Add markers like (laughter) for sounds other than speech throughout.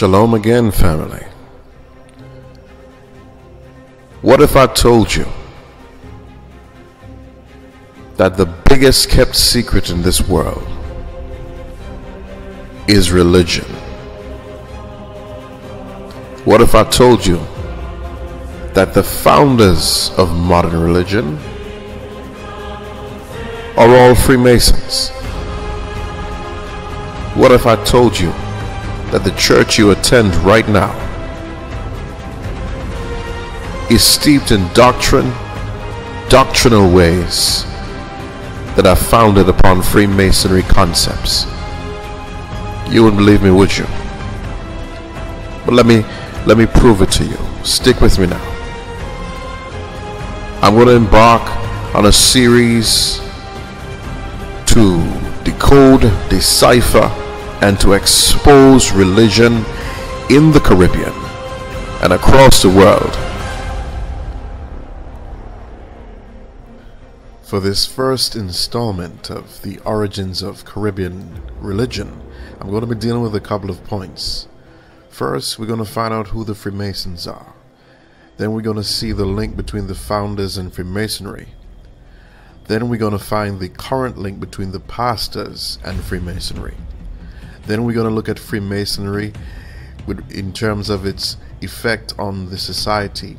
Shalom again, family. What if I told you that the biggest kept secret in this world is religion? What if I told you that the founders of modern religion are all Freemasons? What if I told you that the church you attend right now is steeped in doctrine, doctrinal ways that are founded upon Freemasonry concepts. You wouldn't believe me, would you? But let me let me prove it to you. Stick with me now. I'm going to embark on a series to decode, decipher, and to expose religion in the Caribbean and across the world. For this first installment of the origins of Caribbean religion, I'm going to be dealing with a couple of points. First, we're going to find out who the Freemasons are. Then we're going to see the link between the founders and Freemasonry. Then we're going to find the current link between the pastors and Freemasonry. Then we're going to look at Freemasonry in terms of its effect on the society,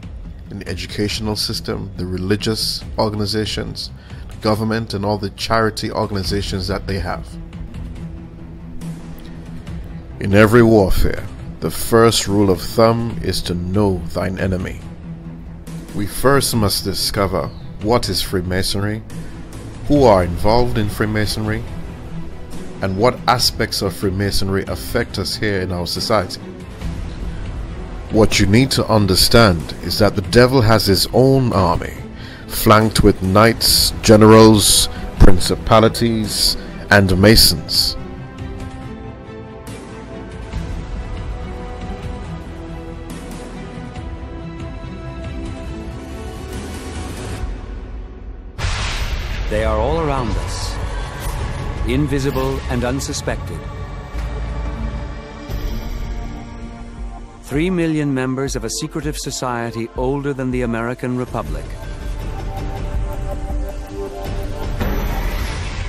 in the educational system, the religious organizations, government, and all the charity organizations that they have. In every warfare, the first rule of thumb is to know thine enemy. We first must discover what is Freemasonry, who are involved in Freemasonry, and what aspects of Freemasonry affect us here in our society. What you need to understand is that the devil has his own army, flanked with knights, generals, principalities, and masons. Around us, invisible and unsuspected. Three million members of a secretive society older than the American Republic.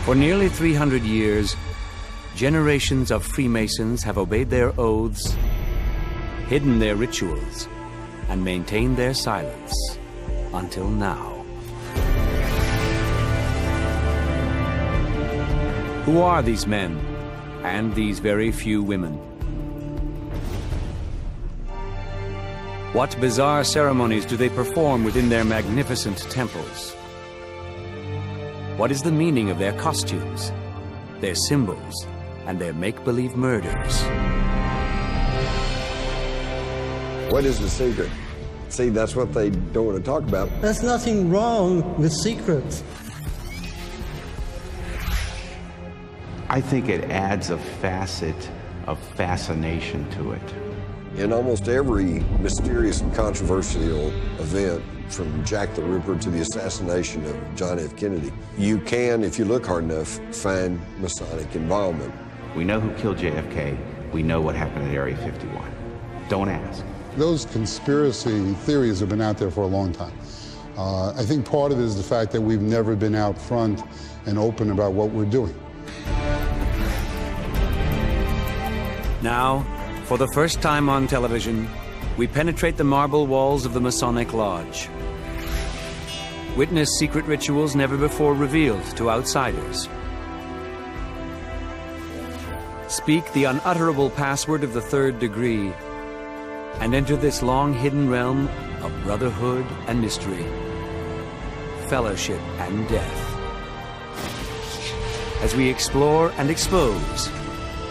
For nearly 300 years, generations of Freemasons have obeyed their oaths, hidden their rituals, and maintained their silence until now. Who are these men and these very few women? What bizarre ceremonies do they perform within their magnificent temples? What is the meaning of their costumes, their symbols, and their make-believe murders? What is the secret? See, that's what they don't want to talk about. There's nothing wrong with secrets. I think it adds a facet of fascination to it. In almost every mysterious and controversial event, from Jack the Ripper to the assassination of John F. Kennedy, you can, if you look hard enough, find Masonic involvement. We know who killed JFK. We know what happened at Area 51. Don't ask. Those conspiracy theories have been out there for a long time. Uh, I think part of it is the fact that we've never been out front and open about what we're doing. Now, for the first time on television, we penetrate the marble walls of the Masonic Lodge. Witness secret rituals never before revealed to outsiders. Speak the unutterable password of the third degree and enter this long hidden realm of brotherhood and mystery, fellowship and death. As we explore and expose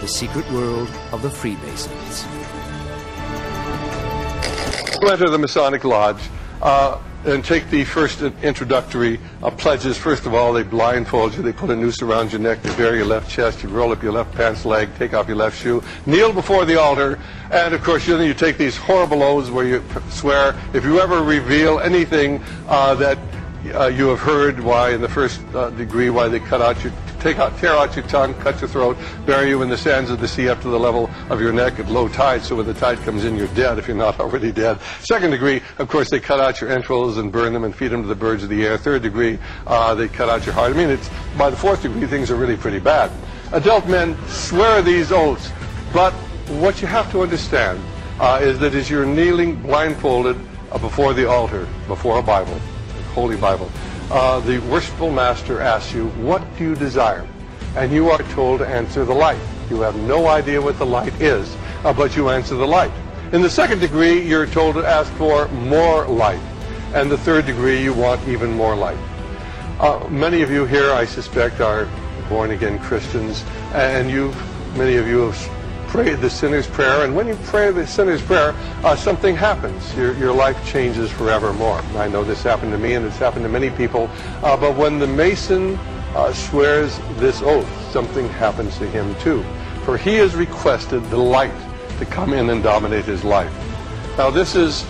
the secret world of the Freemasons. You enter the Masonic Lodge, uh, and take the first introductory uh, pledges. First of all, they blindfold you. They put a noose around your neck. They bare your left chest. You roll up your left pants leg. Take off your left shoe. Kneel before the altar. And of course, then you take these horrible oaths where you swear if you ever reveal anything uh, that uh, you have heard why in the first uh, degree why they cut out your take out tear out your tongue cut your throat bury you in the sands of the sea up to the level of your neck at low tide so when the tide comes in you're dead if you're not (laughs) already dead. Second degree of course they cut out your entrails and burn them and feed them to the birds of the air. Third degree uh, they cut out your heart. I mean it's by the fourth degree things are really pretty bad. Adult men swear these oaths but what you have to understand uh, is that as you're kneeling blindfolded uh, before the altar before a bible Holy Bible, uh, the worshipful master asks you, what do you desire? And you are told to answer the light. You have no idea what the light is, uh, but you answer the light. In the second degree, you're told to ask for more light. And the third degree, you want even more light. Uh, many of you here, I suspect, are born-again Christians, and you, many of you have pray the sinner's prayer, and when you pray the sinner's prayer, uh, something happens. Your, your life changes forevermore. I know this happened to me, and it's happened to many people. Uh, but when the Mason uh, swears this oath, something happens to him too. For he has requested the light to come in and dominate his life. Now, this is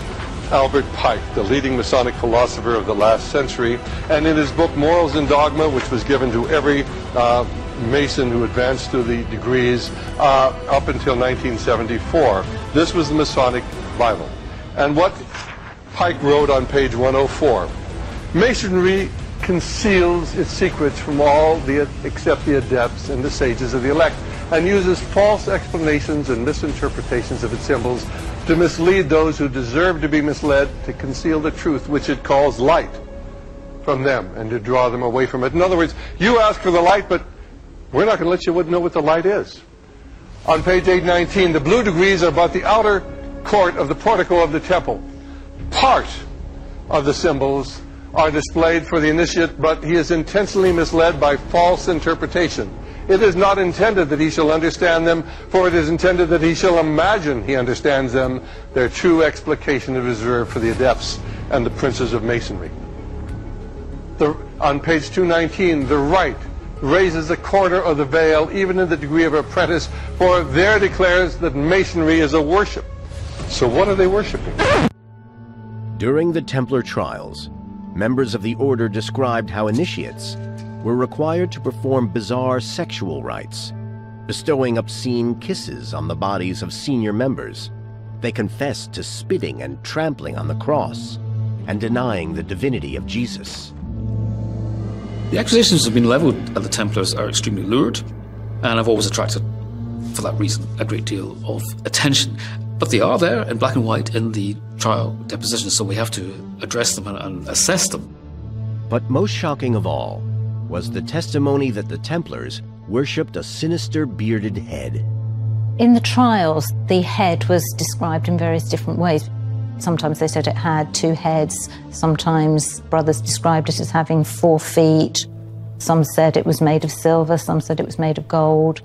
Albert Pike, the leading Masonic philosopher of the last century, and in his book Morals and Dogma, which was given to every uh, Mason who advanced through the degrees uh, up until 1974. This was the Masonic Bible. And what Pike wrote on page 104, Masonry conceals its secrets from all the, except the adepts and the sages of the elect, and uses false explanations and misinterpretations of its symbols to mislead those who deserve to be misled, to conceal the truth which it calls light from them, and to draw them away from it. In other words, you ask for the light, but we're not going to let you know what the light is. On page 819, the blue degrees are about the outer court of the portico of the temple. Part of the symbols are displayed for the initiate, but he is intentionally misled by false interpretation. It is not intended that he shall understand them, for it is intended that he shall imagine he understands them. Their true explication is reserved for the adepts and the princes of masonry. The, on page 219, the right raises a corner of the veil, even in the degree of apprentice, for there declares that masonry is a worship. So what are they worshiping? During the Templar trials, members of the order described how initiates were required to perform bizarre sexual rites, bestowing obscene kisses on the bodies of senior members. They confessed to spitting and trampling on the cross and denying the divinity of Jesus. The accusations have been levelled at the Templars are extremely lurid and have always attracted, for that reason, a great deal of attention. But they are there in black and white in the trial depositions, so we have to address them and, and assess them. But most shocking of all was the testimony that the Templars worshipped a sinister bearded head. In the trials, the head was described in various different ways. Sometimes they said it had two heads. Sometimes brothers described it as having four feet. Some said it was made of silver. Some said it was made of gold.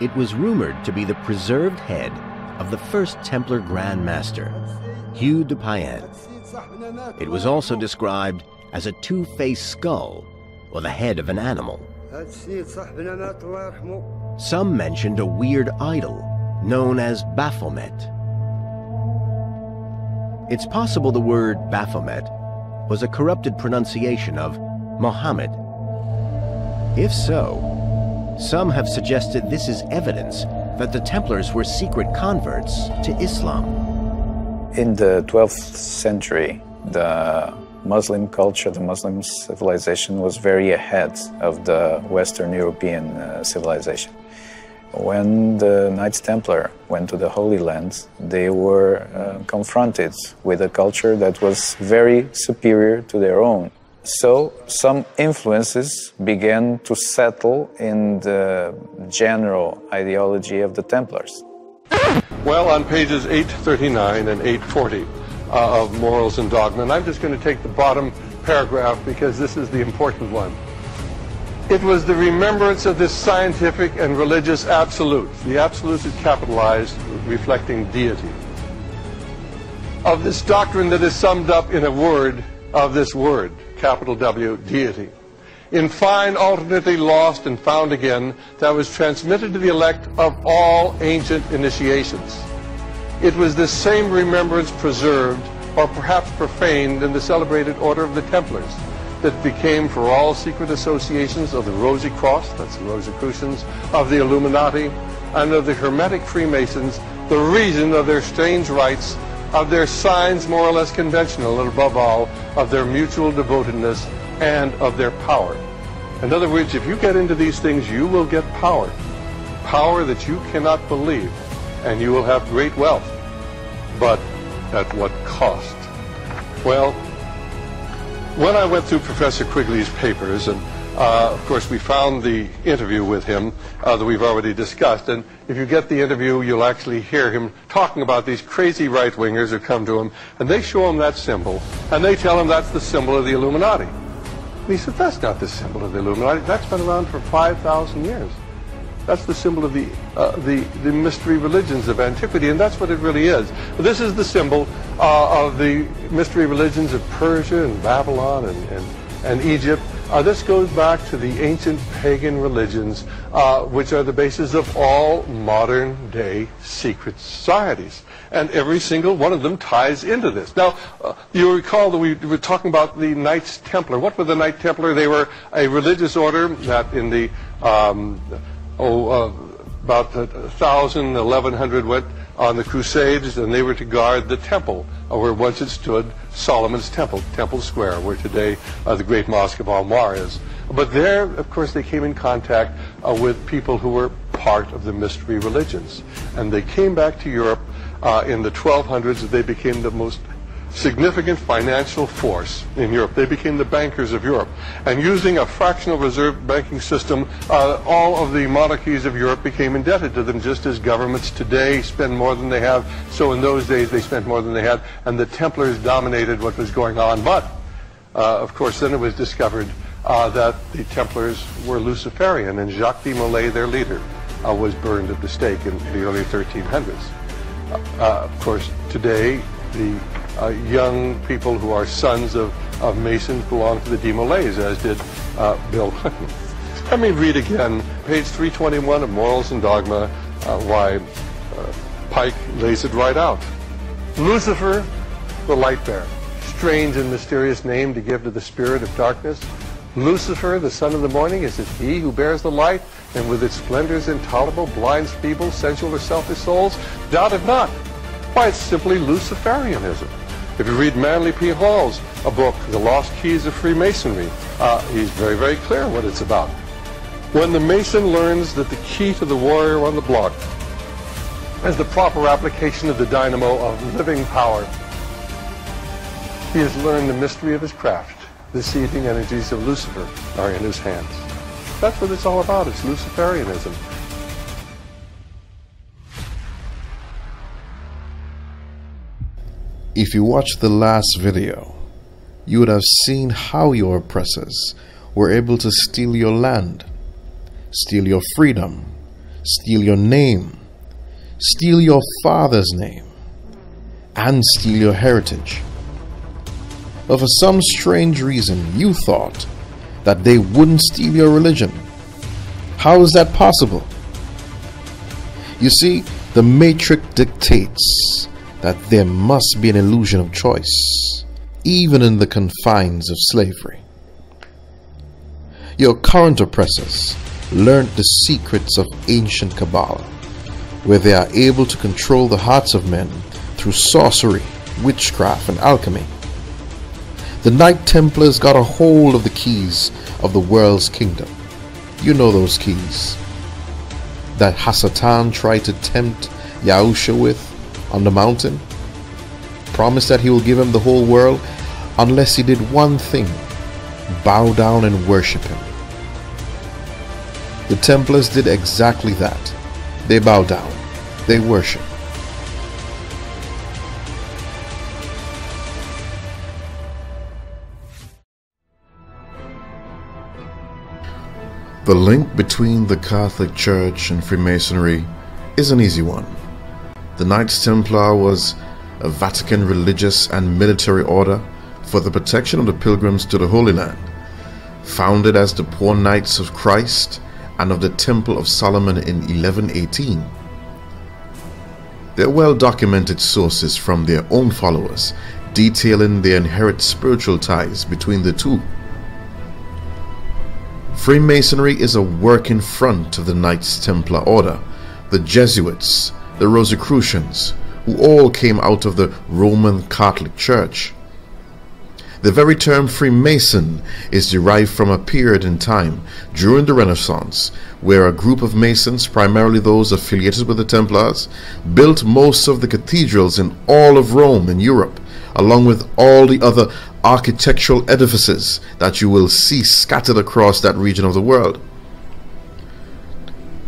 It was rumored to be the preserved head of the first Templar Grand Master, Hugh de Payens. It was also described as a two-faced skull or the head of an animal. Some mentioned a weird idol known as Baphomet. It's possible the word Baphomet was a corrupted pronunciation of Mohammed. If so, some have suggested this is evidence that the Templars were secret converts to Islam. In the 12th century, the Muslim culture, the Muslim civilization was very ahead of the Western European uh, civilization. When the Knights Templar went to the Holy Land, they were uh, confronted with a culture that was very superior to their own. So some influences began to settle in the general ideology of the Templars. Well, on pages 839 and 840 uh, of Morals and Dogma, and I'm just going to take the bottom paragraph because this is the important one. It was the remembrance of this scientific and religious absolute. The absolute is capitalized, reflecting deity. of this doctrine that is summed up in a word of this word, capital W, deity. In fine, alternately lost and found again, that was transmitted to the elect of all ancient initiations. It was this same remembrance preserved, or perhaps profaned, in the celebrated Order of the Templars, that became for all secret associations of the Rosy Cross, that's the Rosicrucians, of the Illuminati, and of the Hermetic Freemasons, the reason of their strange rites, of their signs more or less conventional, and above all, of their mutual devotedness and of their power. In other words, if you get into these things, you will get power. Power that you cannot believe, and you will have great wealth. But at what cost? Well, when I went through Professor Quigley's papers, and uh, of course we found the interview with him uh, that we've already discussed, and if you get the interview, you'll actually hear him talking about these crazy right-wingers who come to him, and they show him that symbol, and they tell him that's the symbol of the Illuminati. And he said, that's not the symbol of the Illuminati. That's been around for 5,000 years. That's the symbol of the, uh, the, the mystery religions of antiquity, and that's what it really is. This is the symbol uh, of the mystery religions of Persia and Babylon and, and, and Egypt. Uh, this goes back to the ancient pagan religions, uh, which are the basis of all modern day secret societies. And every single one of them ties into this. Now, uh, you recall that we were talking about the Knights Templar. What were the Knights Templar? They were a religious order that in the um, oh, uh, about 1,000, 1,100 went on the Crusades, and they were to guard the temple uh, where once it stood Solomon's Temple, Temple Square, where today uh, the great Mosque of Omar is. But there, of course, they came in contact uh, with people who were part of the mystery religions. And they came back to Europe uh, in the 1200s. They became the most significant financial force in Europe. They became the bankers of Europe. And using a fractional reserve banking system, uh, all of the monarchies of Europe became indebted to them, just as governments today spend more than they have. So in those days, they spent more than they had. And the Templars dominated what was going on. But, uh, of course, then it was discovered uh, that the Templars were Luciferian, and Jacques de Molay, their leader, uh, was burned at the stake in the early 1300s. Uh, of course, today, the uh, young people who are sons of, of Masons belong to the De Molays, as did uh, Bill Clinton. Let me read again, page 321 of Morals and Dogma, uh, why uh, Pike lays it right out. Lucifer, the light bearer, strange and mysterious name to give to the spirit of darkness. Lucifer, the son of the morning, is it he who bears the light, and with its splendors intolerable, blinds feeble, sensual, or selfish souls? Doubt it not. Why, it's simply Luciferianism. If you read Manly P. Hall's a book, The Lost Keys of Freemasonry, uh, he's very, very clear what it's about. When the Mason learns that the key to the warrior on the block is the proper application of the dynamo of living power, he has learned the mystery of his craft. The seething energies of Lucifer are in his hands. That's what it's all about. It's Luciferianism. If you watched the last video, you would have seen how your oppressors were able to steal your land, steal your freedom, steal your name, steal your father's name, and steal your heritage. But for some strange reason, you thought that they wouldn't steal your religion. How is that possible? You see, the Matrix dictates that there must be an illusion of choice, even in the confines of slavery. Your current oppressors learned the secrets of ancient Kabbalah, where they are able to control the hearts of men through sorcery, witchcraft, and alchemy. The Knight Templars got a hold of the keys of the world's kingdom. You know those keys that Hasatan tried to tempt Yahusha with on the mountain, promised that he will give him the whole world unless he did one thing bow down and worship him. The Templars did exactly that. They bow down, they worship. The link between the Catholic Church and Freemasonry is an easy one. The Knights Templar was a Vatican religious and military order for the protection of the pilgrims to the Holy Land, founded as the Poor Knights of Christ and of the Temple of Solomon in 1118. There are well documented sources from their own followers detailing their inherent spiritual ties between the two. Freemasonry is a working front of the Knights Templar Order, the Jesuits, the Rosicrucians, who all came out of the Roman Catholic Church. The very term Freemason is derived from a period in time during the Renaissance where a group of Masons, primarily those affiliated with the Templars, built most of the cathedrals in all of Rome and Europe, along with all the other architectural edifices that you will see scattered across that region of the world.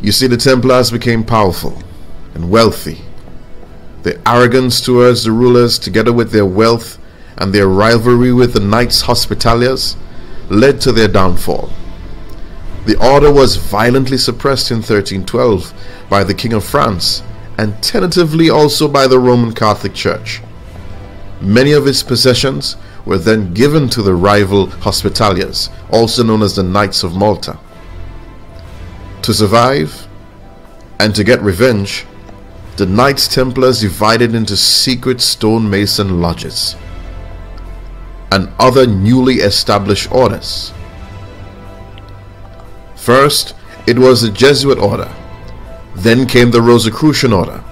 You see, the Templars became powerful and wealthy. Their arrogance towards the rulers, together with their wealth, and their rivalry with the Knights Hospitallers led to their downfall. The order was violently suppressed in 1312 by the King of France and tentatively also by the Roman Catholic Church. Many of its possessions were then given to the rival Hospitallers, also known as the Knights of Malta. To survive and to get revenge, the Knights Templars divided into secret stonemason lodges and other newly established orders. First, it was the Jesuit order, then came the Rosicrucian order,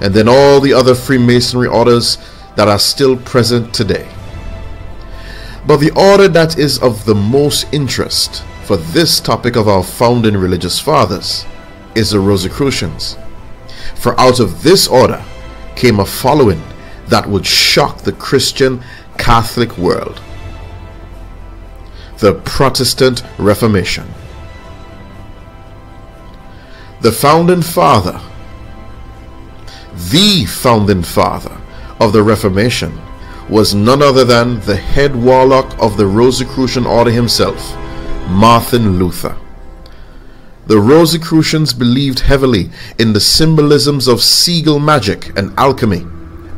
and then all the other Freemasonry orders that are still present today. But the order that is of the most interest for this topic of our founding religious fathers is the Rosicrucians. For out of this order came a following that would shock the Christian Catholic world. The Protestant Reformation. The founding father, the founding father of the Reformation, was none other than the head warlock of the Rosicrucian order himself, Martin Luther. The Rosicrucians believed heavily in the symbolisms of sigil magic and alchemy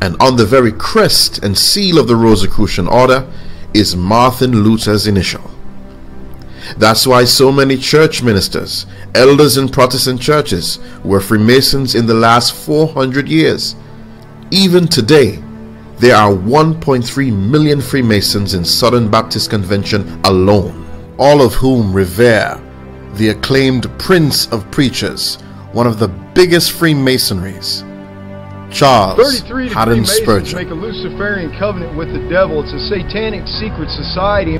and on the very crest and seal of the Rosicrucian order is Martin Luther's initial. That's why so many church ministers, elders in Protestant churches, were Freemasons in the last 400 years. Even today, there are 1.3 million Freemasons in Southern Baptist Convention alone, all of whom revere the acclaimed Prince of Preachers, one of the biggest Freemasonries, Charles 33 Haddon Spurgeon. make a Luciferian covenant with the devil. It's a satanic secret society.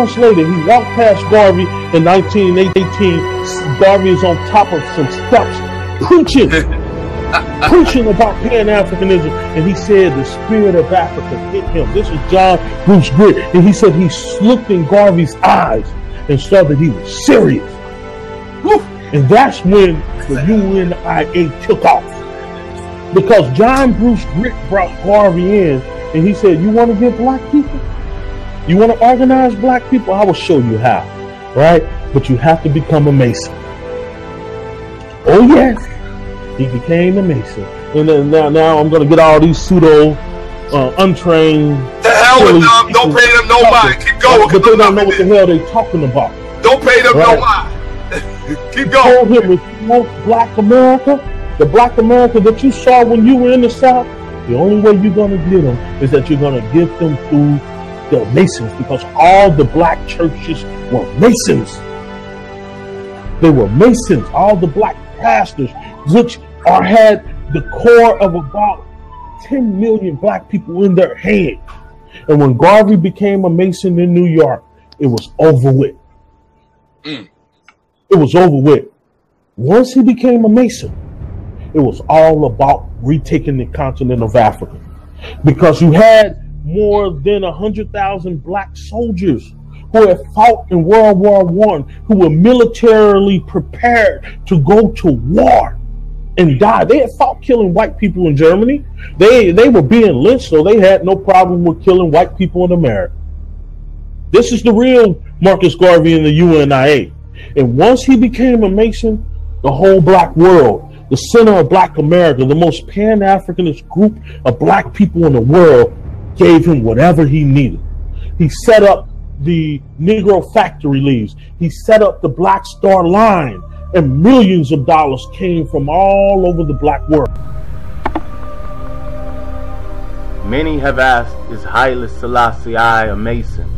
Months later, he walked past Garvey in 1918. Garvey is on top of some steps preaching, (laughs) preaching about Pan Africanism. And he said the spirit of Africa hit him. This is John Bruce Grit. And he said he looked in Garvey's eyes and saw that he was serious. And that's when the UNIA took off. Because John Bruce Grit brought Garvey in and he said, You want to get black people? You want to organize black people? I will show you how. Right? But you have to become a Mason. Oh, yes. He became a Mason. And then now, now I'm going to get all these pseudo, uh, untrained The hell with them. Don't pay them no mind. Keep going. But they don't know what the hell they're talking about. Don't pay them Right. no mind. (laughs) Keep going. Told him if you want black America, the black America that you saw when you were in the South, the only way you're going to get them is that you're going to get them through the Masons because all the black churches were Masons. They were Masons. All the black pastors, which are had the core of about 10 million black people in their head. And when Garvey became a Mason in New York, it was over with. Mm. It was over with. Once he became a Mason, it was all about retaking the continent of Africa. Because you had more than 100,000 black soldiers who had fought in World War One, who were militarily prepared to go to war and die. They had fought killing white people in Germany. They they were being lynched, so they had no problem with killing white people in America. This is the real Marcus Garvey in the UNIA. And once he became a Mason, the whole black world, the center of black America, the most pan Africanist group of black people in the world, gave him whatever he needed. He set up the Negro factory leaves, he set up the Black Star Line, and millions of dollars came from all over the black world. Many have asked, is Haile Selassie I a Mason?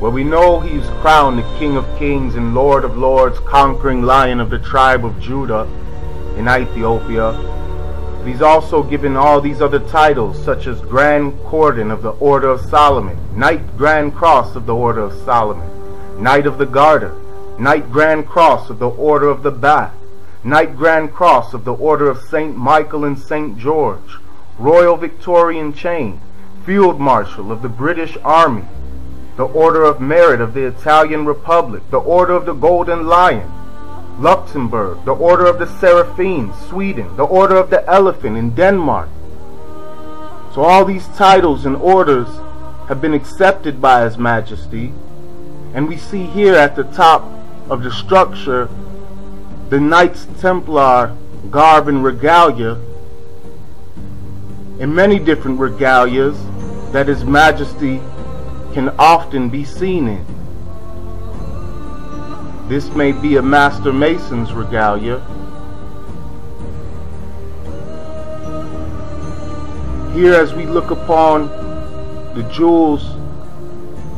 Well, we know he he's crowned the King of Kings and Lord of Lords, conquering lion of the tribe of Judah in Ethiopia. He's also given all these other titles, such as Grand Cordon of the Order of Solomon, Knight Grand Cross of the Order of Solomon, Knight of the Garter, Knight Grand Cross of the Order of the Bath, Knight Grand Cross of the Order of St. Michael and St. George, Royal Victorian Chain, Field Marshal of the British Army, the Order of Merit of the Italian Republic, the Order of the Golden Lion, Luxembourg, the Order of the Seraphim, Sweden, the Order of the Elephant in Denmark. So all these titles and orders have been accepted by His Majesty, and we see here at the top of the structure the Knights Templar garb and regalia, and many different regalias that His Majesty can often be seen in. This may be a Master Mason's regalia. Here, as we look upon the jewels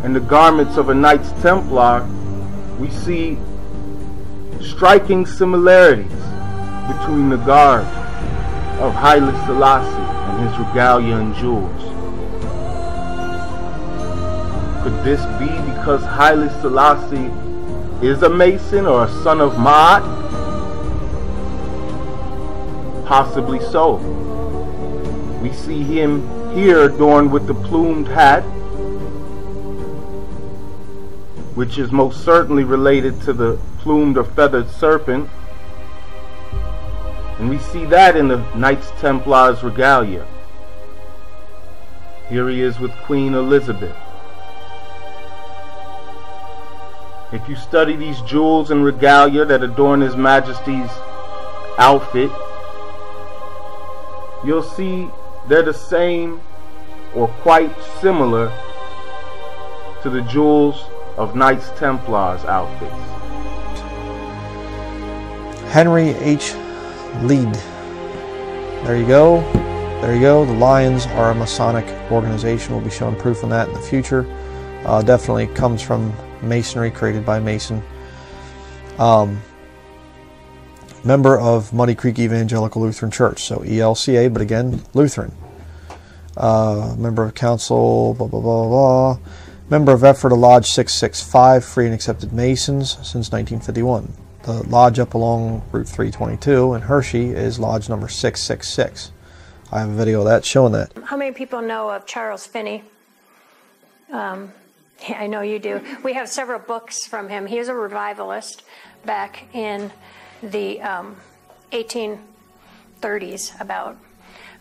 and the garments of a Knights Templar, we see striking similarities between the garb of Haile Selassie and his regalia and jewels. Could this be because Haile Selassie is a Mason or a son of Maat? Possibly so. We see him here adorned with the plumed hat, which is most certainly related to the plumed or feathered serpent. And we see that in the Knights Templar's regalia. Here he is with Queen Elizabeth. If you study these jewels and regalia that adorn His Majesty's outfit, you'll see they're the same or quite similar to the jewels of Knights Templars outfits. Henry H. Lead. There you go. There you go. The Lions are a Masonic organization. We'll be showing proof on that in the future. Uh, definitely comes from Masonry, created by Mason. Um, member of Muddy Creek Evangelical Lutheran Church, so ELCA, but again, Lutheran. Uh, member of council, blah, blah, blah, blah. Member of Ephrata Lodge 665, free and accepted Masons since 1951. The lodge up along Route 322 in Hershey is lodge number 666. I have a video of that showing that. How many people know of Charles Finney? Um, yeah, (laughs) I know you do. We have several books from him. He is a revivalist back in the um, 1830s. About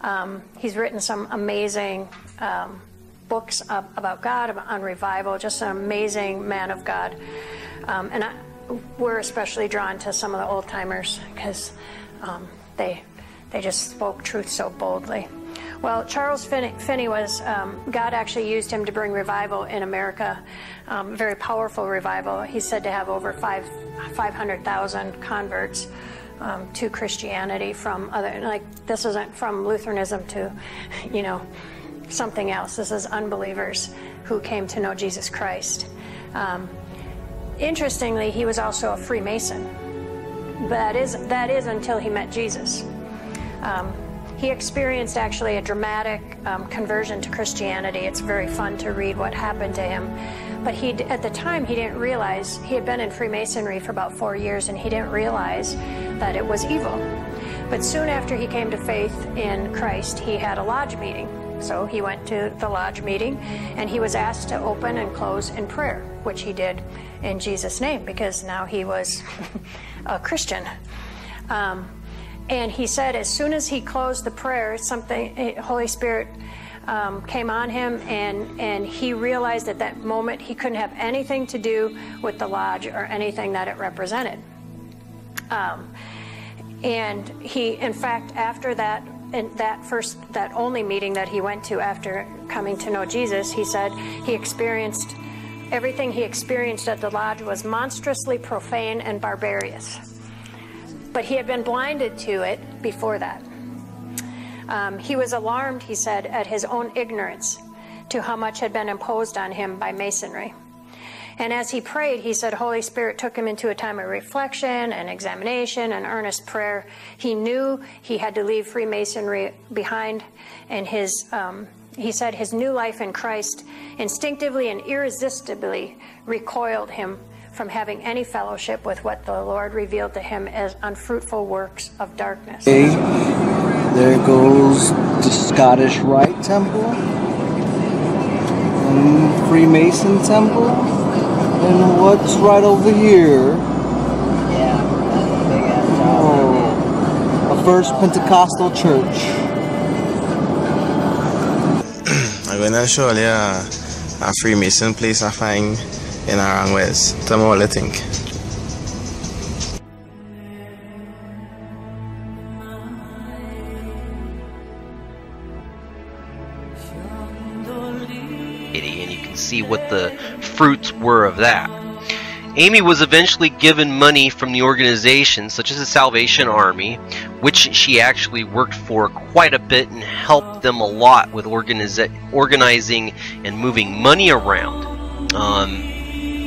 um, he's written some amazing um, books about God, on revival. Just an amazing man of God, um, and I, we're especially drawn to some of the old timers because um, they they just spoke truth so boldly. Well, Charles Finney, Finney was, um, God actually used him to bring revival in America, um, very powerful revival. He's said to have over five, 500,000 converts um, to Christianity from other, like, this isn't from Lutheranism to, you know, something else. This is unbelievers who came to know Jesus Christ. Um, interestingly, he was also a Freemason. That is, that is until he met Jesus. Um, he experienced actually a dramatic um, conversion to Christianity. It's very fun to read what happened to him. But he, at the time, he didn't realize he had been in Freemasonry for about four years, and he didn't realize that it was evil. But soon after he came to faith in Christ, he had a lodge meeting. So he went to the lodge meeting, and he was asked to open and close in prayer, which he did in Jesus' name because now he was (laughs) a Christian. Um, and he said, as soon as he closed the prayer, something, eh, Holy Spirit um, came on him, and, and he realized at that moment he couldn't have anything to do with the lodge or anything that it represented. Um, and he, in fact, after that, in that first, that only meeting that he went to after coming to know Jesus, he said he experienced everything he experienced at the lodge was monstrously profane and barbarous but he had been blinded to it before that. Um, he was alarmed, he said, at his own ignorance to how much had been imposed on him by Masonry. And as he prayed, he said, Holy Spirit took him into a time of reflection and examination and earnest prayer. He knew he had to leave Freemasonry behind, and his, um, he said, his new life in Christ instinctively and irresistibly recoiled him from having any fellowship with what the Lord revealed to him as unfruitful works of darkness. Okay, there goes the Scottish Rite Temple, and Freemason Temple, and what's right over here? Yeah, oh, a First Pentecostal Church. I'm gonna show you a, a Freemason place I find in our own ways. Tell me what you think. And you can see what the fruits were of that. Aimee was eventually given money from the organization, such as the Salvation Army, which she actually worked for quite a bit and helped them a lot with organizing and moving money around. Um,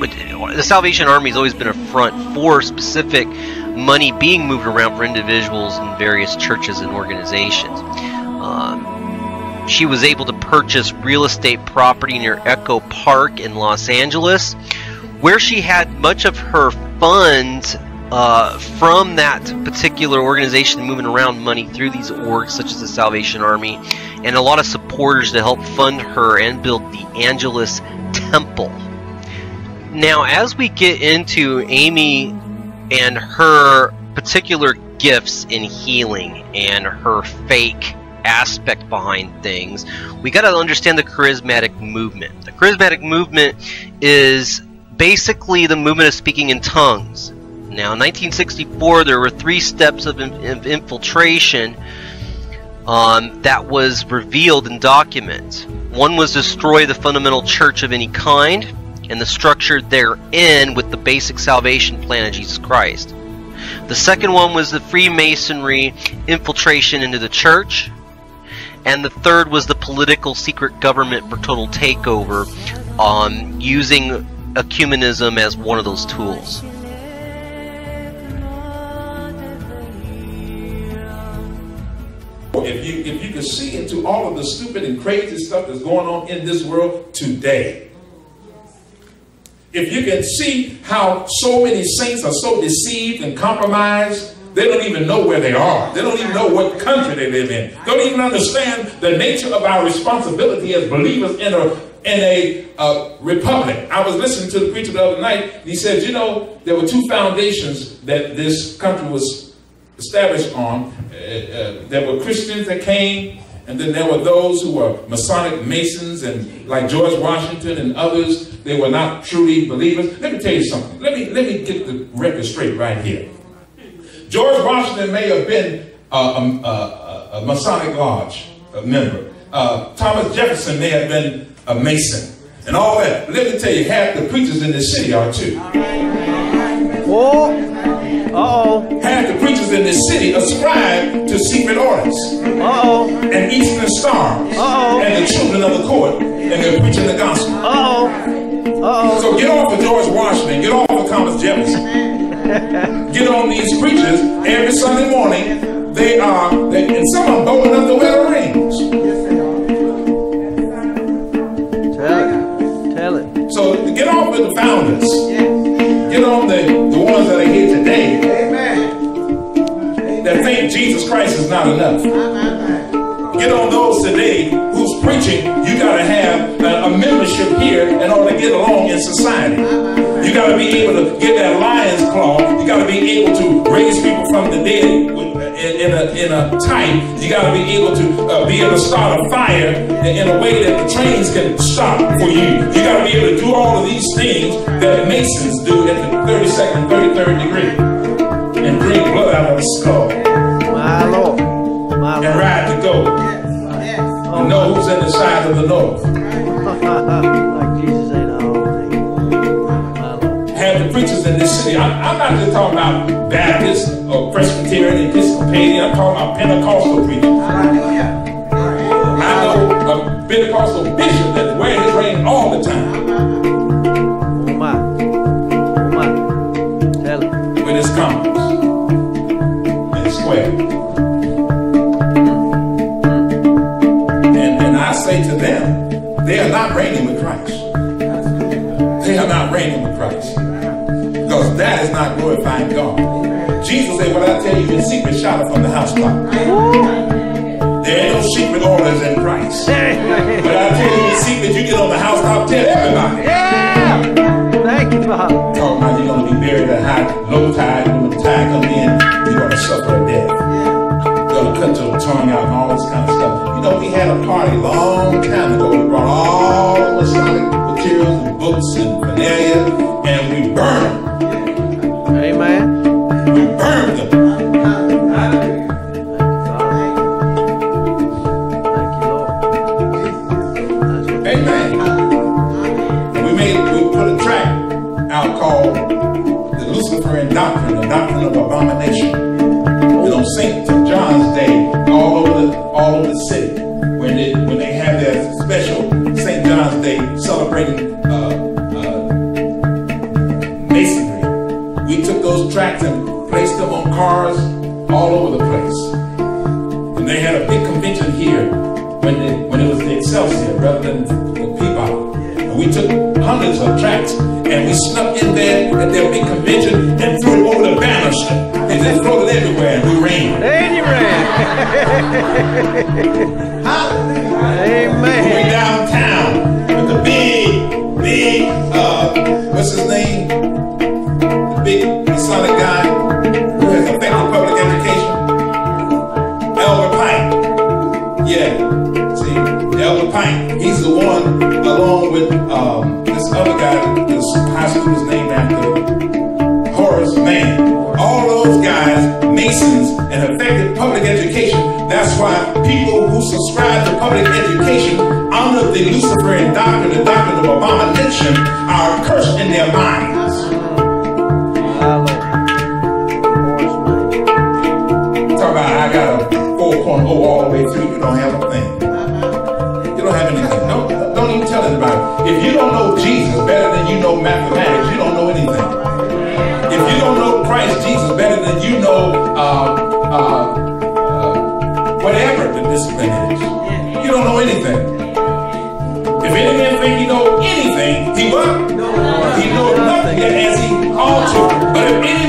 the Salvation Army has always been a front for specific money being moved around for individuals in various churches and organizations. Um, she was able to purchase real estate property near Echo Park in Los Angeles, where she had much of her funds uh, from that particular organization moving around money through these orgs, such as the Salvation Army, and a lot of supporters to help fund her and build the Angelus Temple. Now, as we get into Aimee and her particular gifts in healing and her fake aspect behind things, we got to understand the charismatic movement. The charismatic movement is basically the movement of speaking in tongues. Now, in 1964, there were three steps of, in, of infiltration um, that was revealed in documents. One was destroy the fundamental church of any kind and the structure therein with the basic salvation plan of Jesus Christ. The second one was the Freemasonry infiltration into the church. And the third was the political secret government for total takeover, on using ecumenism as one of those tools. If you if you can see into all of the stupid and crazy stuff that's going on in this world today, if you can see how so many saints are so deceived and compromised, they don't even know where they are. They don't even know what country they live in. They don't even understand the nature of our responsibility as believers in a in a uh, republic. I was listening to the preacher the other night. And he said, you know, there were two foundations that this country was established on. Uh, uh, there were Christians that came and then there were those who were Masonic Masons and like George Washington and others, they were not truly believers. Let me tell you something. Let me, let me get the record straight right here. George Washington may have been a, a, a, a Masonic lodge, member. Uh, Thomas Jefferson may have been a Mason and all that. Let me tell you, half the preachers in this city are too. Oh. Uh-oh. Half the preachers in this city ascribed to secret orders. Uh-oh. And Eastern Stars. Uh-oh. And the children of the court. And they're preaching the gospel. Uh-oh. Uh-oh. So get off of George Washington. Get off of Thomas Jefferson. (laughs) get on these preachers every Sunday morning. They are, they, and some of them bold enough to wear the rings. Tell it. Tell it. So get off with the founders. Get on the, the ones that are here today. Amen. That think Jesus Christ is not enough. Get on those today who's preaching you got to have a, a, membership here in order to get along in society. You got to be able to get that lion's claw. You got to be able to raise people from the dead with, in, in, a, in a type. You got to be able to uh, be able to start a fire in a way that the trains can stop for you. You got to be able to do all of these things that Masons do at the 32nd, 33rd degree and drink blood out of the skull. My Lord. My and ride to go. And know who's in the side of the north. (laughs) preachers in this city. I'm, I'm not just talking about Baptist or Presbyterian, Episcopalian. I'm talking about Pentecostal preachers. Hallelujah. I know a Pentecostal bishop that's wearing his ring all the time. Oh my. Oh my. Tell it. With his compass. And square. And I say to them, they are not reigning with Christ. They are not reigning with Christ. Because that is not glorifying God. Jesus said, What I tell you in secret, shout it from the house housetop. There ain't no secret orders in Christ. But I tell you in secret, you get on the housetop, tell everybody. Yeah! Thank you, Bob. Talking about you're going to be buried at high, low tide, when the tide comes in, you're going to suffer a death gonna cut your tongue out and all this kind of stuff. You know, we had a party long time ago. We brought all the Masonic materials and books and paraphernalia, and we burned at their big convention and threw it over the banister. They just floated everywhere and we ran. And you ran. (laughs) Masons, and affected public education. That's why people who subscribe to public education under the Luciferian doctrine, the doctrine of abomination, are cursed in their minds. Talk about I got a 4.0 know anything. If any man think he know anything, he what? He knows nothing as he ought to. But if any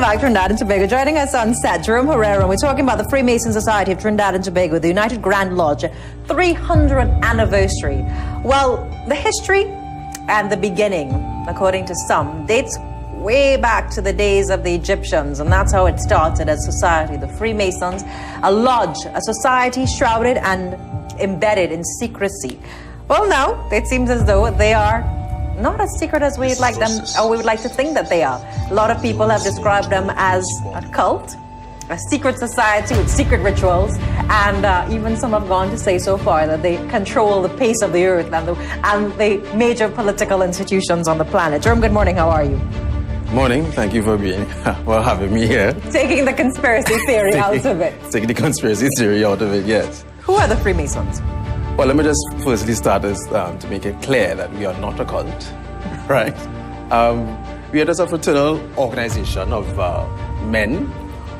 Welcome back, Trinidad and Tobago. Joining us on set, Jerome Herrera. And we're talking about the Freemason Society of Trinidad and Tobago, the United Grand Lodge, 300th anniversary. Well, the history and the beginning, according to some, dates way back to the days of the Egyptians, and that's how it started as society. The Freemasons, a lodge, a society shrouded and embedded in secrecy. Well, now it seems as though they are not as secret as we'd like them, or we would like to think that they are. A lot of people have described them as a cult, a secret society with secret rituals, and uh, even some have gone to say so far that they control the pace of the earth and the, and the major political institutions on the planet. Jerome, good morning. How are you? Morning. Thank you for being (laughs) well having me here. Taking the conspiracy theory (laughs) out of it. Taking the conspiracy theory out of it. Yes. Who are the Freemasons? Well, let me just firstly start as um, to make it clear that we are not a cult, (laughs) right? Um, we are just a fraternal organization of uh, men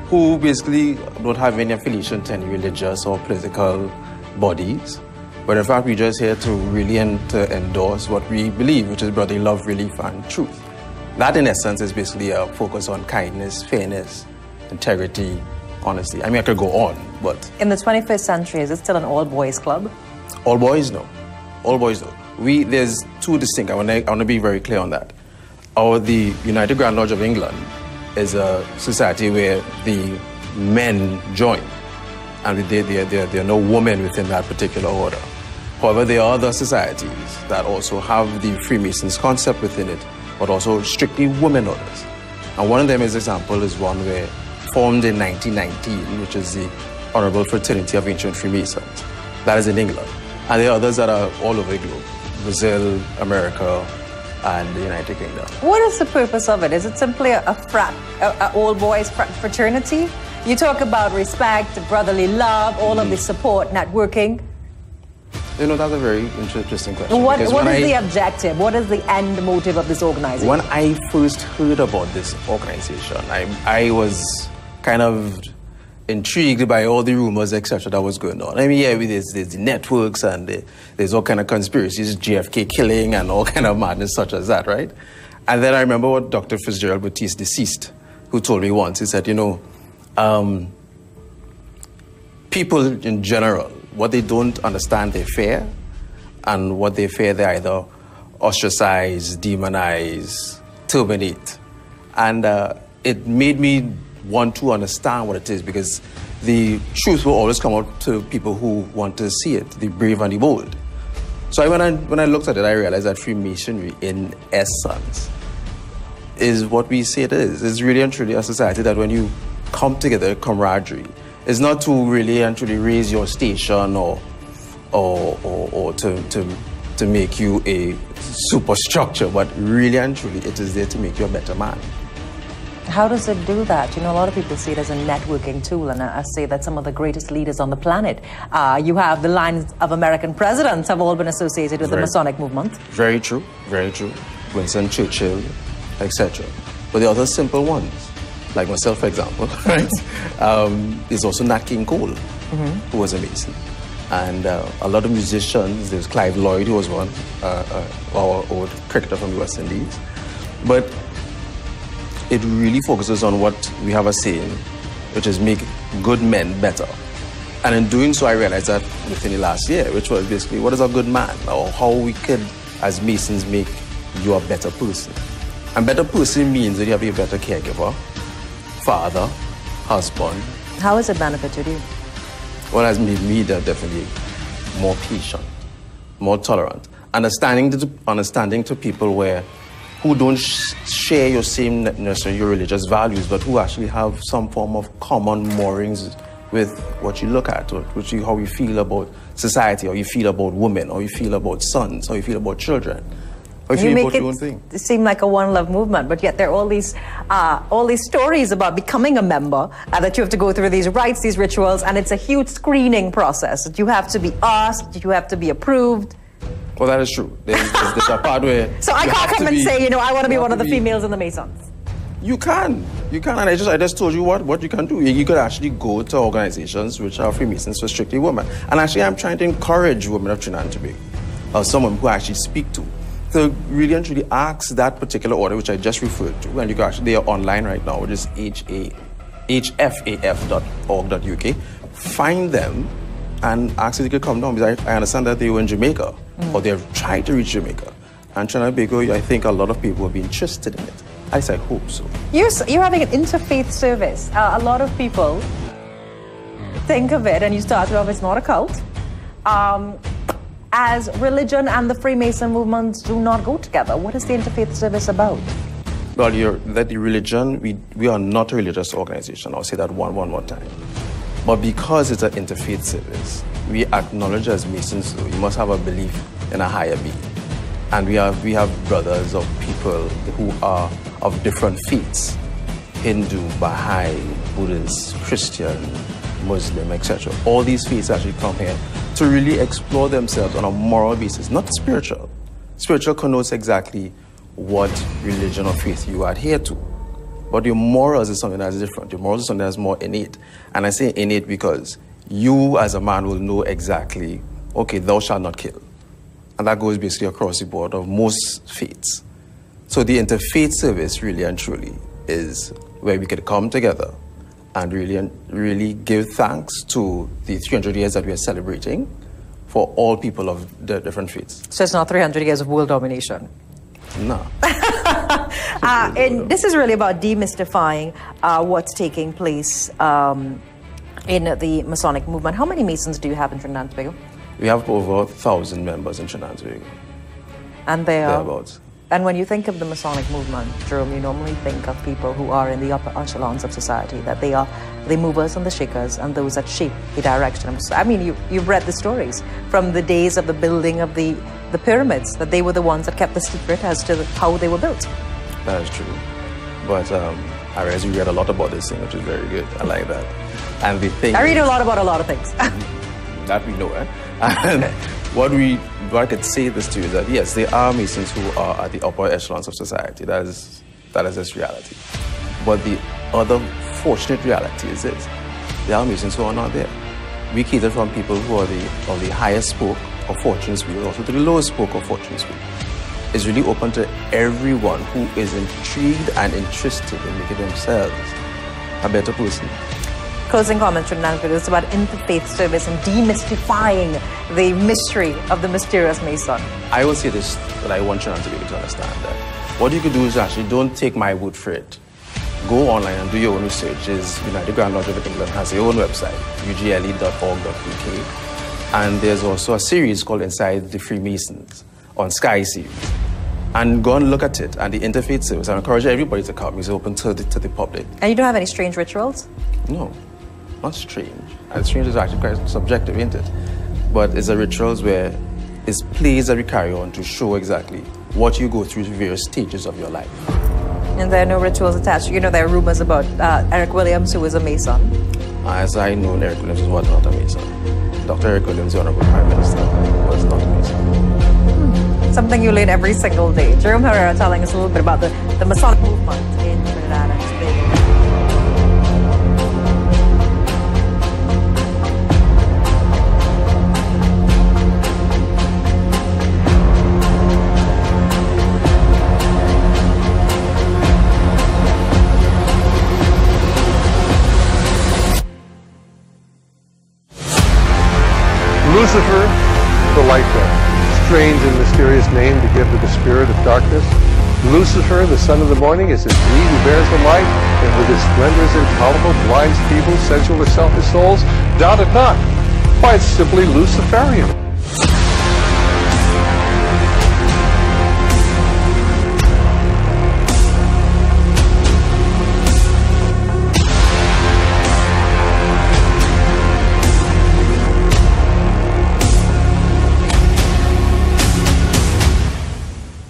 who basically don't have any affiliation to any religious or political bodies. But in fact, we're just here to really to endorse what we believe, which is brotherly love, relief, and truth. That, in essence, is basically a focus on kindness, fairness, integrity, honesty. I mean, I could go on, but In the 21st century, is it still an all boys club? All boys, no. All boys, no. We there's two distinct. I want to I want to be very clear on that. Our the United Grand Lodge of England is a society where the men join, and there there there, there are no women within that particular order. However, there are other societies that also have the Freemasons concept within it, but also strictly women orders. And one of them, as example, is one where formed in 1919, which is the Honorable Fraternity of Ancient Freemasons. That is in England. And there are others that are all over the globe Brazil, America, and the United Kingdom. What is the purpose of it? Is it simply a, a frat, a, a all boys frat fraternity? You talk about respect, brotherly love, all of the mm-hmm. support, networking. You know, that's a very interesting question. What, what is I- the objective? What is the end motive of this organization? When I first heard about this organization, I, I was kind of intrigued by all the rumors, etc., that was going on. I mean, yeah, there's, there's the networks and the, there's all kind of conspiracies, JFK killing and all kind of madness such as that, right? And then I remember what Dr. Fitzgerald Batiste, deceased, who told me once, he said, you know, um, people in general, what they don't understand, they fear, and what they fear, they either ostracize, demonize, terminate. And uh, it made me want to understand what it is because the truth will always come out to people who want to see it, the brave and the bold. So when I, when I looked at it, I realized that Freemasonry, in essence, is what we say it is. It's really and truly a society that when you come together, camaraderie, is not to really and truly raise your station or, or, or, or to, to, to make you a superstructure, but really and truly it is there to make you a better man. How does it do that? You know, a lot of people see it as a networking tool, and I say that some of the greatest leaders on the planet. Uh, you have the lines of American presidents have all been associated with the Masonic movement. Very true, very true. Winston Churchill, etc. But the other simple ones, like myself, for example, (laughs) right? Um, is also Nat King Cole, who was a Mason. And uh, a lot of musicians, there's Clive Lloyd, who was one, uh, uh, our old cricketer from the West Indies. But it really focuses on what we have a saying, which is make good men better. And in doing so, I realized that within the last year, which was basically what is a good man, or how we could, as Masons, make you a better person. And better person means that you have to be a better caregiver, father, husband. How has it benefited you? What has made me de- definitely more patient, more tolerant, understanding to, understanding to people where who don't sh- share your same ne- necessarily your religious values, but who actually have some form of common moorings with what you look at, or which you, how you feel about society, or you feel about women, or you feel about sons, or you feel about children, or you, you feel make about your own thing. it seem like a one love movement, but yet there are all these, uh, all these stories about becoming a member uh, that you have to go through these rites, these rituals, and it's a huge screening process. That you have to be asked, you have to be approved. Well, that is true. There's, there's, a part where (laughs) So I can't come and be- say, you know, I want to be one of the be- females in the Masons. You can. You can. And I just I just told you what, what you can do. You, you could actually go to organizations which are Freemasons for strictly women. And actually I'm trying to encourage women of Trinidad and Tobago, or someone who I actually speak to, to really and truly ask that particular order which I just referred to. And you can actually they are online right now, which is H A hfaf.org.uk. Find them and ask if they could come down because I, I understand that they were in Jamaica or they're trying to reach Jamaica. And Trinidad and Tobago, I think a lot of people will be interested in it. I say, I hope so. You're, you're having an interfaith service. Uh, a lot of people think of it, and you started off, it's not a cult, um, as religion and the Freemason movements do not go together. What is the interfaith service about? Well, you're, that the religion, we, we are not a religious organization. I'll say that one, one more time. But because it's an interfaith service, we acknowledge as Masons, you must have a belief in a higher being. And we have, we have brothers of people who are of different faiths Hindu, Baha'i, Buddhist, Christian, Muslim, etc. All these faiths actually come here to really explore themselves on a moral basis, not spiritual. Spiritual connotes exactly what religion or faith you adhere to. But your morals is something that's different. Your morals is something that's more innate. And I say innate because you as a man will know exactly, okay, thou shalt not kill. And that goes basically across the board of most faiths. So the interfaith service really and truly is where we could come together and really really give thanks to the 300 years that we are celebrating for all people of the different faiths. So it's not 300 years of world domination. No. (laughs) Uh, and this is really about demystifying uh, what's taking place um, in the Masonic movement. How many Masons do you have in Trinidad and Tobago? We have over a thousand members in Trinidad and Tobago. And they are. Thereabouts. And when you think of the Masonic movement, Jerome, you normally think of people who are in the upper echelons of society, that they are the movers and the shakers and those that shape the direction. I mean, you, you've read the stories from the days of the building of the, the pyramids, that they were the ones that kept the secret as to how they were built. That is true. But um, I read a lot about this thing, which is very good. I like that. And the thing I read a lot about a lot of things. (laughs) that we know, eh? (laughs) And what we what I could say this to you is that yes, there are Masons who are at the upper echelons of society. That is that is this reality. But the other fortunate reality is this: there are Masons who are not there. We cater from people who are the of the highest spoke of fortune's wheel, also to the lowest spoke of fortune's wheel. It's really open to everyone who is intrigued and interested in making themselves a better person. Closing comments, Tobago, it's about interfaith service and demystifying the mystery of the mysterious Mason. I will say this, but I want Trinidad to be able to understand that. What you could do is actually don't take my word for it. Go online and do your own research. Is United Grand Lodge of England has their own website, ugle.org.uk, and there's also a series called Inside the Freemasons on Sky Series. And go and look at it. And the interfaith service, I encourage everybody to come. It's open to the, to the public. And you don't have any strange rituals? No, not strange. And strange is actually quite subjective, isn't it? But it's a rituals where it's plays that we carry on to show exactly what you go through various stages of your life. And there are no rituals attached. You know, there are rumors about uh, Eric Williams, who is a Mason. As I know, Eric Williams was not a Mason. Dr. Eric Williams, the Honorable Prime Minister, was not a Mason. Something you learn every single day. Jerome Herrera telling us a little bit about the, the Masonic movement Lucifer, the son of the morning, is it he who bears the light, and with his splendors intolerable, blinds people, sensual, or selfish souls? Doubt it not. Why, it's simply Luciferian.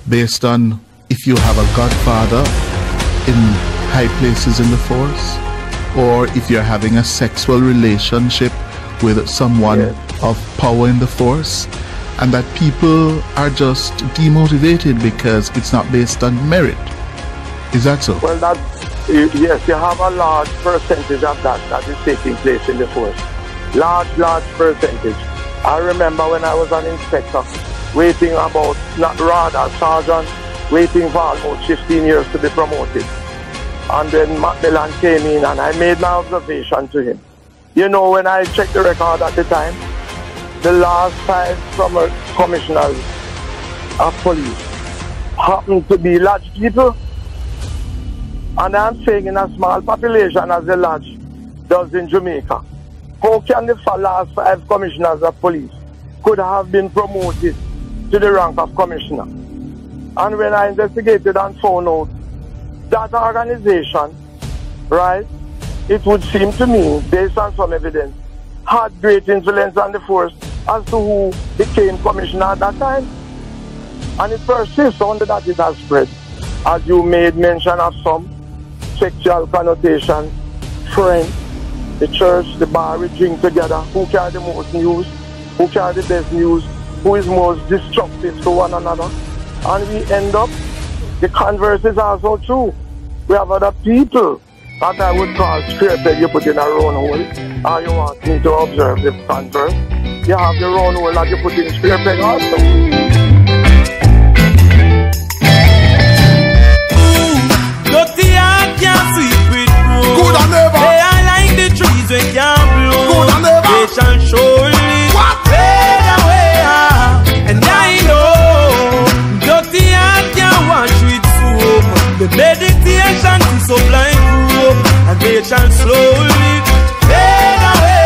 based on if you have a godfather in high places in the force or if you're having a sexual relationship with someone of power in the force and that people are just demotivated because it's not based on merit is that so Well, that yes, you have a large percentage of that that is taking place in the force. Large, large percentage. I remember when I was an inspector, waiting about, not rather, sergeant, waiting for almost 15 years to be promoted. And then Macmillan came in and I made my observation to him. You know, when I checked the record at the time, the last five summer commissioners of police happened to be large people And I'm saying in a small population as the large does in Jamaica, how can the last five commissioners of police could have been promoted to the rank of commissioner? And when I investigated and found out that organization, right, it would seem to me, based on some evidence, had great influence on the force as to who became commissioner at that time. And it persists under that it has spread. As you made mention of some sexual connotation, friends, the church, the bar, we drink together, who carry the most news, who carry the best news, who is most destructive to one another. And we end up, the converse is also true. We have other people that I would call scraper you put in a round hole, and you want me to observe the converse. You have your own hole that you put in scraper also. Dirty heart can't sweep with broom. Good and never. They are like the trees we can't bloom. Good and never. They shall surely sublime hope, and they shall slowly fade away.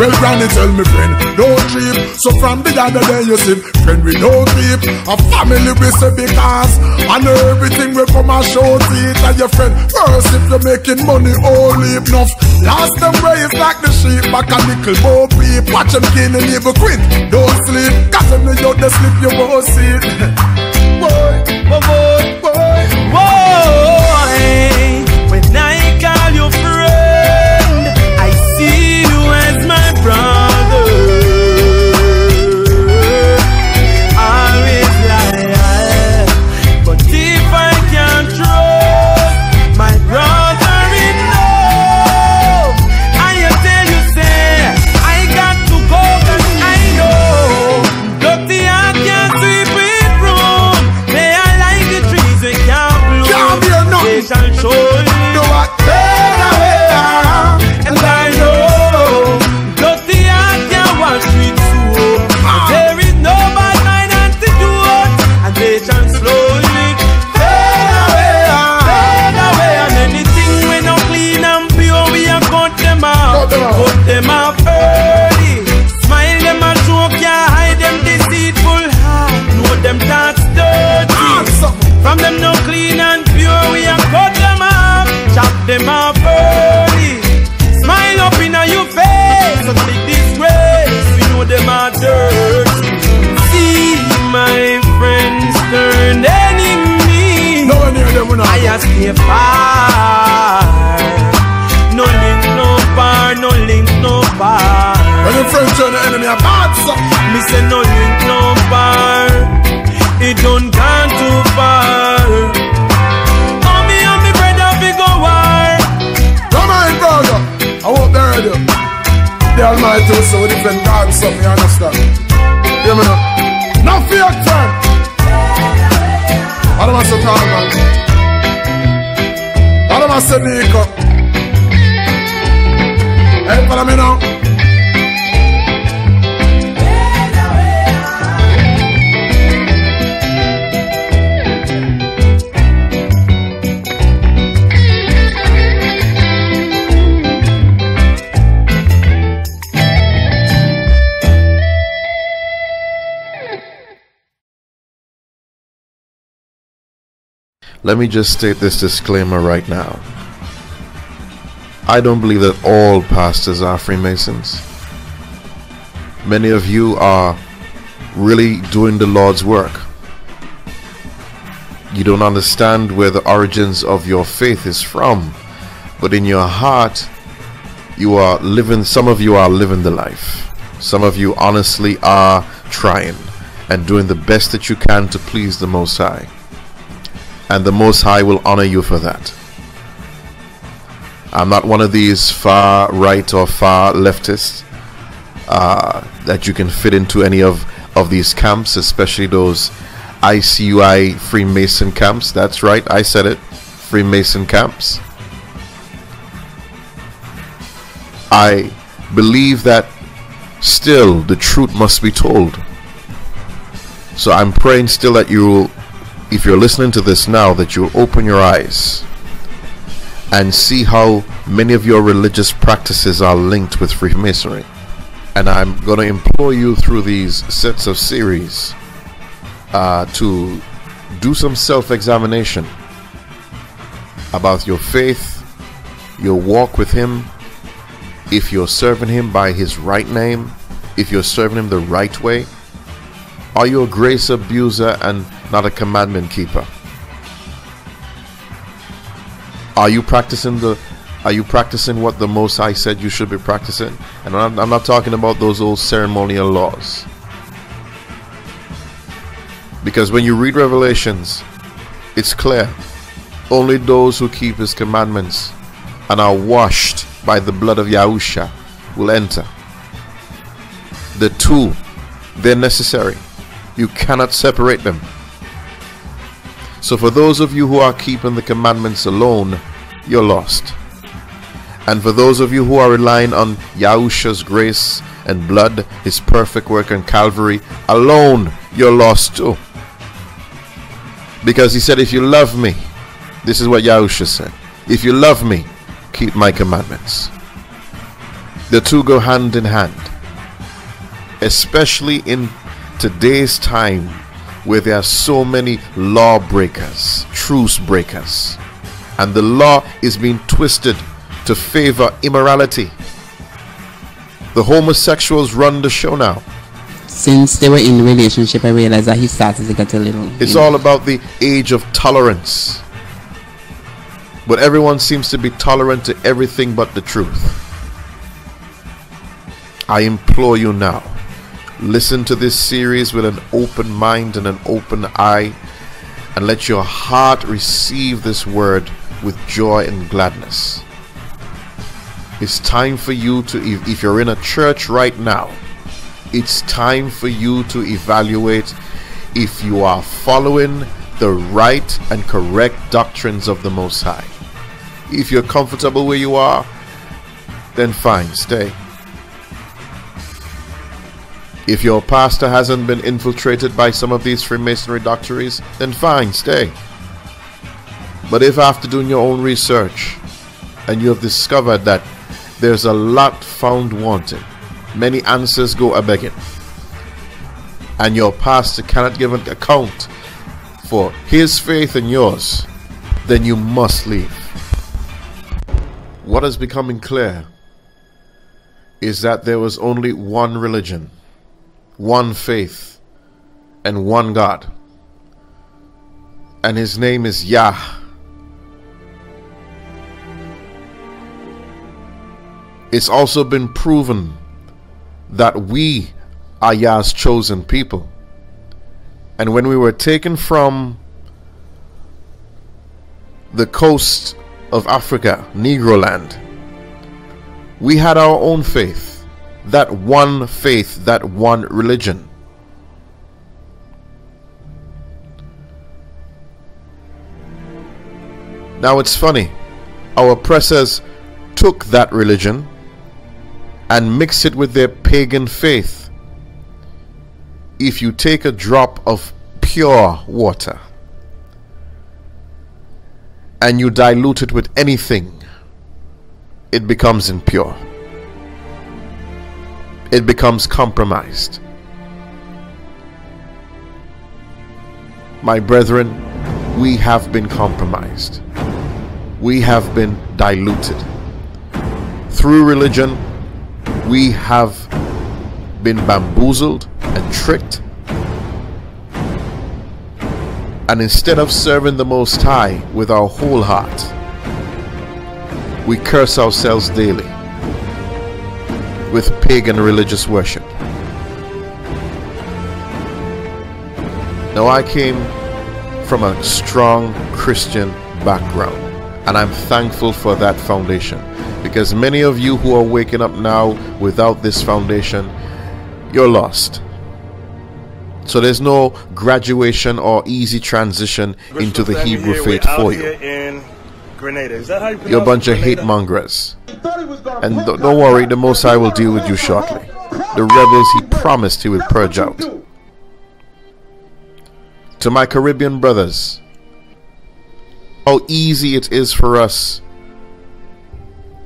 Well, granny tell me friend, don't trip. So from the other day you see, friend we don't creep. A family we say because, and everything we come and show it and your friend. First if you're making money, all enough. Last them raised like the sheep, back a nickel more peep. Watch them and never quit. Don't sleep, cause when you the sleep you won't see it. (laughs) Boy, boy, boy, Let me just state this disclaimer right now. I don't believe that all pastors are Freemasons. Many of you are really doing the Lord's work. You don't understand where the origins of your faith is from, but in your heart, you are living, some of you are living the life. Some of you honestly are trying and doing the best that you can to please the Most High and the Most High will honor you for that. I'm not one of these far right or far leftists uh, that you can fit into any of, of these camps, especially those ICUI Freemason camps. That's right, I said it. Freemason camps. I believe that still the truth must be told. So I'm praying still that you will if you're listening to this now, that you'll open your eyes and see how many of your religious practices are linked with Freemasonry. And I'm going to implore you through these sets of series uh, to do some self examination about your faith, your walk with Him, if you're serving Him by His right name, if you're serving Him the right way. Are you a grace abuser and not a commandment keeper? Are you practicing the are you practicing what the Most High said you should be practicing? And I'm, I'm not talking about those old ceremonial laws. Because when you read Revelations, it's clear. Only those who keep his commandments and are washed by the blood of Yahusha will enter. The two, they're necessary. You cannot separate them. So for those of you who are keeping the commandments alone, you're lost. And for those of you who are relying on Yahusha's grace and blood, his perfect work on Calvary alone, you're lost too. Because he said, If you love me, this is what Yahusha said. If you love me, keep my commandments. The two go hand in hand. Especially in today's time where there are so many lawbreakers, truce breakers, and the law is being twisted to favor immorality. The homosexuals run the show now. Since they were in relationship, I realized that he started to get a little. It's all about the age of tolerance. But everyone seems to be tolerant to everything but the truth. I implore you now listen to this series with an open mind and an open eye, and let your heart receive this word with joy and gladness. It's time for you to, if, you're in a church right now, it's time for you to evaluate if you are following the right and correct doctrines of the Most High. If you're comfortable where you are, then fine, stay. If your pastor hasn't been infiltrated by some of these Freemasonry doctrines, then fine, stay. But if after doing your own research and you have discovered that there's a lot found wanting, many answers go a begging, and your pastor cannot give an account for his faith and yours, then you must leave. What is becoming clear is that there was only one religion one faith, and one God. And his name is Yah. It's also been proven that we are Yah's chosen people. And when we were taken from the coast of Africa, Negroland, we had our own faith that one faith, that one religion. Now it's funny, our oppressors took that religion and mixed it with their pagan faith. If you take a drop of pure water and you dilute it with anything, it becomes impure it becomes compromised. My brethren, we have been compromised. We have been diluted. Through religion, we have been bamboozled and tricked. And instead of serving the Most High with our whole heart, we curse ourselves daily with pagan religious worship. Now, I came from a strong Christian background, and I'm thankful for that foundation because many of you who are waking up now without this foundation, you're lost. So there's no graduation or easy transition into the Hebrew faith for you. Grenada. Is that how you You're a bunch of hate mongers. And don't, don't worry, the Most High will deal with you shortly. The rebels he promised he would purge out. To my Caribbean brothers, how easy it is for us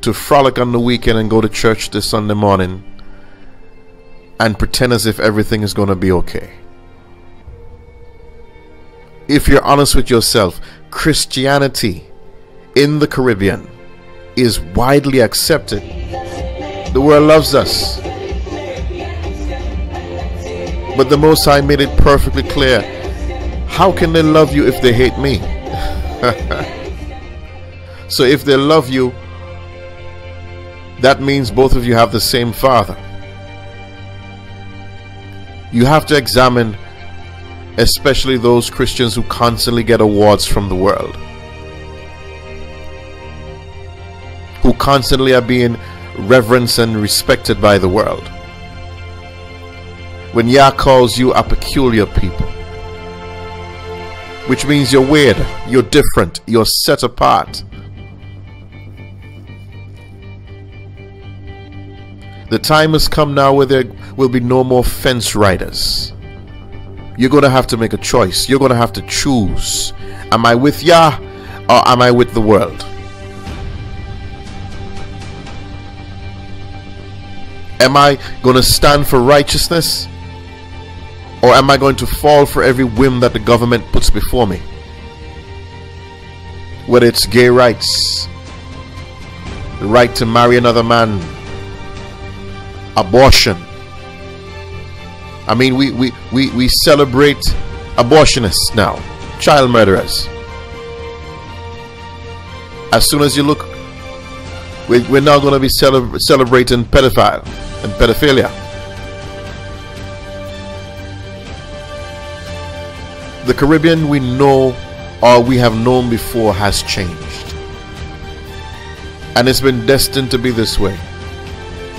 to frolic on the weekend and go to church this Sunday morning and pretend as if everything is going to be okay. If you're honest with yourself, Christianity in the Caribbean is widely accepted. The world loves us. But the Most High made it perfectly clear how can they love you if they hate me? (laughs) so if they love you, that means both of you have the same Father. You have to examine, especially those Christians who constantly get awards from the world, who constantly are being reverenced and respected by the world. When Yah calls you a peculiar people, which means you're weird, you're different, you're set apart. The time has come now where there will be no more fence riders. You're going to have to make a choice. You're going to have to choose. Am I with Yah or am I with the world? Am I going to stand for righteousness or am I going to fall for every whim that the government puts before me? Whether it's gay rights, the right to marry another man, abortion. I mean, we, we, we, we celebrate abortionists now, child murderers. As soon as you look, we're now going to be celebra- celebrating pedophile and pedophilia. The Caribbean we know or we have known before has changed. And it's been destined to be this way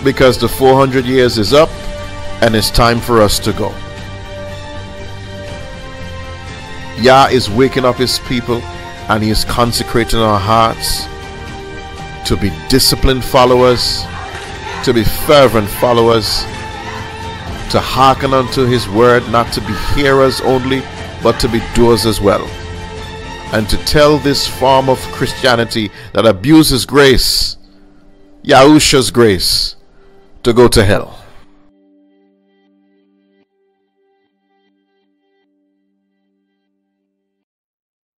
because the 400 years is up and it's time for us to go. Yah is waking up his people and he is consecrating our hearts to be disciplined followers, to be fervent followers, to hearken unto his word, not to be hearers only, but to be doers as well. And to tell this form of Christianity that abuses grace, Yahusha's grace, to go to hell.